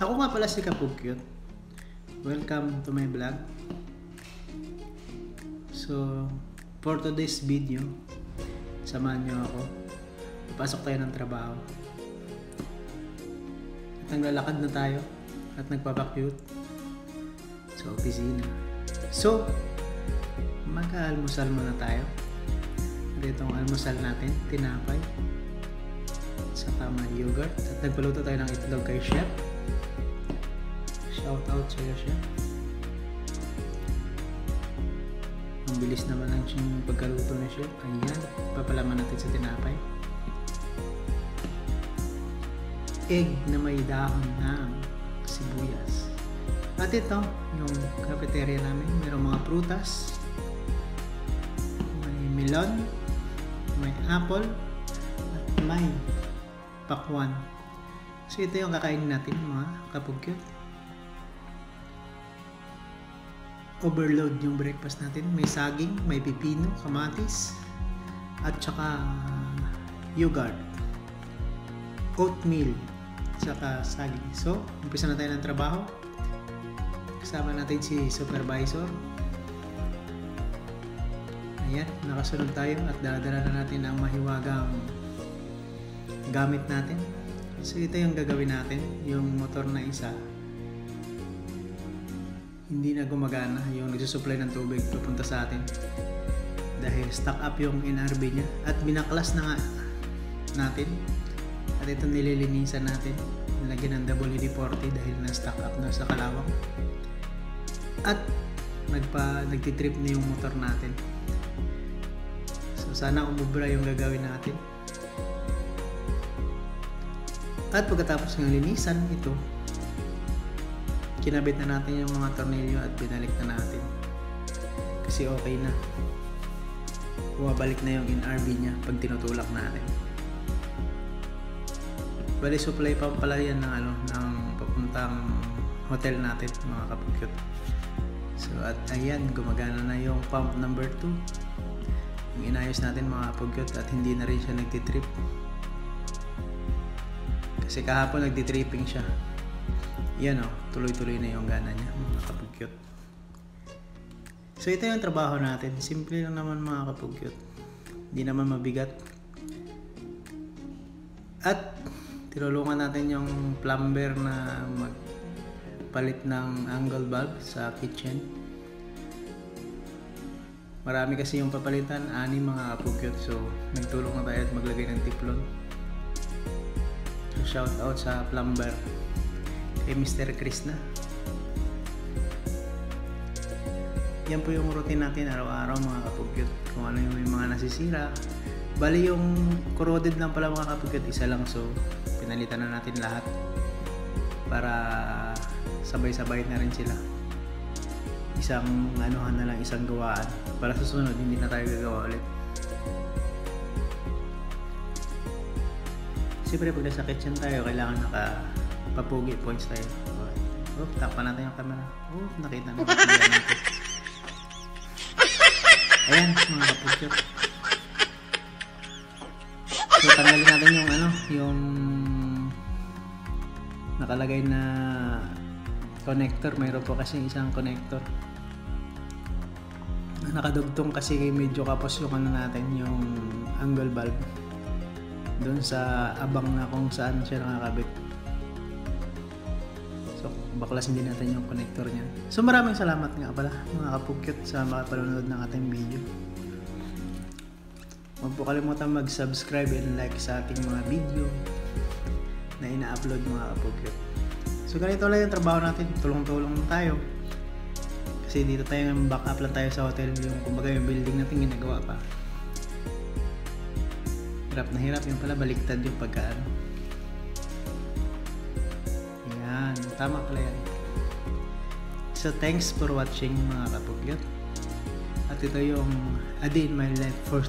Ako nga pala si Kapukyot. Welcome to my vlog. So, for today's video, samahan nyo ako. Papasok tayo ng trabaho. At naglalakad na tayo at nagpapakyut sa opisina. So, mag-almusal muna tayo. At itong almusal natin, tinapay, saka may yogurt. At nagpaluto tayo ng itlog kay Chef. Shout out sa iyo, Chef. Ang bilis naman ang siyang pagkaluto ni Chef. Ayan, papalaman natin sa tinapay. Egg na may dahon ng sibuyas. At ito, yung cafeteria namin, mayroong mga prutas, may melon, may apple, at may pakwan. So ito yung kakainin natin mga kapugyot. Overload yung breakfast natin. May saging, may pipino, kamatis, at saka yogurt, oatmeal, saka saging. So, umpisa na tayo ng trabaho. Kasama natin si supervisor. Ayan, nakasunod tayo at daladala na natin ang mahiwagang gamit natin. So ito yung gagawin natin, yung motor na isa. Hindi na gumagana yung nagsusupply ng tubig papunta sa atin. Dahil stuck up yung NRB niya at binaklas na nga natin. At ito nililinisan natin. Nilagyan ng WD-40 dahil na-stuck up na sa kalawang. At nagpa, nagtitrip na yung motor natin. So sana umubra yung gagawin natin. At pagkatapos ng linisan ito, kinabit na natin yung mga tornilyo at binalik na natin. Kasi okay na. Bumabalik na yung NRB niya pag tinutulak natin. Bali supply pa pala yan ng ano ng papuntang hotel natin mga kapukyot. So at ayan gumagana na yung pump number 2. Yung inayos natin mga kapukyot at hindi na rin siya nagtitrip. Kasi kahapon nagtitripping siya. Yan o, tuloy-tuloy na yung gana niya mga. So ito yung trabaho natin. Simple lang naman mga kapugyot. Hindi naman mabigat. At tinulungan natin yung plumber na magpalit ng angle bulb sa kitchen. Marami kasi yung papalitan, ani mga kapugyot. So nagtulong na tayo at maglagay ng tiplon. So shout out sa plumber kay Mr. Chris na. Yan po yung routine natin araw-araw mga kapugyot. Kung ano yung mga nasisira. Bali yung corroded lang pala mga kapugyot, isa lang. So pinalitan na natin lahat para sabay-sabay na rin sila. Isang anuhan na lang, isang gawaan. Para sa sunod, hindi na tayo gagawa ulit. Siyempre pag nasa kitchen tayo, kailangan naka-papugi points tayo. Oh, takpan natin yung camera. Oh, nakita na. Ayan, mga kapugyot. So, tanggalin natin yung ano, yung nakalagay na connector. Mayroon po kasi isang connector. Nakadugtong kasi medyo kapos yung ano natin, yung angle bulb. Doon sa abang na kung saan siya nakakabit. Baklasin din natin yung connector niya. So, maraming salamat nga pala mga kapugyot sa makapanood ng ating video. Huwag po kalimutan mag-subscribe and like sa ating mga video na ina-upload mga kapugyot. So, ganito lang yung trabaho natin. Tulong-tulong tayo. Kasi dito tayo back up lang tayo sa hotel. Yung kumbaga yung building natin ginagawa pa. Hirap na hirap yung pala baliktad yung pagkaan. Tama pala yan. So thanks for watching mga kapugyot. At ito yung a my life for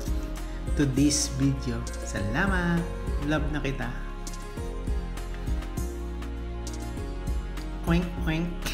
to this video. Salamat! Love na kita. Oink oink.